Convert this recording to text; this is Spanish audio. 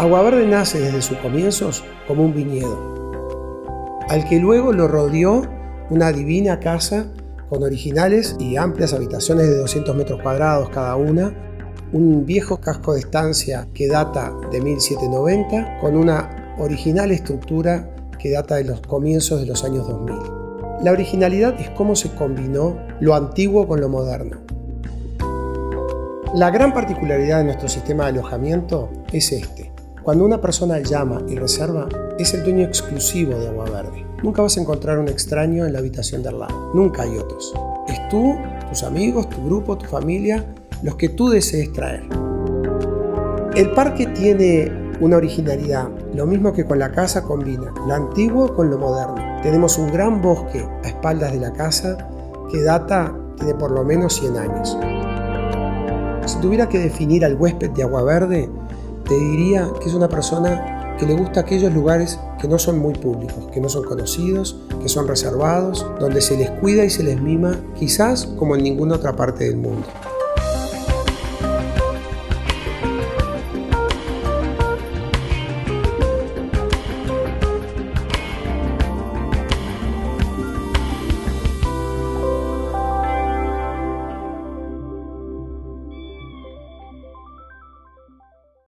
Aguaverde nace desde sus comienzos como un viñedo, al que luego lo rodeó una divina casa con originales y amplias habitaciones de 200 metros cuadrados cada una, un viejo casco de estancia que data de 1790 con una original estructura que data de los comienzos de los años 2000. La originalidad es cómo se combinó lo antiguo con lo moderno. La gran particularidad de nuestro sistema de alojamiento es este. Cuando una persona llama y reserva, es el dueño exclusivo de Agua Verde. Nunca vas a encontrar un extraño en la habitación del lado. Nunca hay otros. Es tú, tus amigos, tu grupo, tu familia, los que tú desees traer. El parque tiene una originalidad, lo mismo que con la casa combina lo antiguo con lo moderno. Tenemos un gran bosque a espaldas de la casa que data, tiene por lo menos 100 años. Si tuviera que definir al huésped de Agua Verde, te diría que es una persona que le gusta aquellos lugares que no son muy públicos, que no son conocidos, que son reservados, donde se les cuida y se les mima, quizás como en ninguna otra parte del mundo.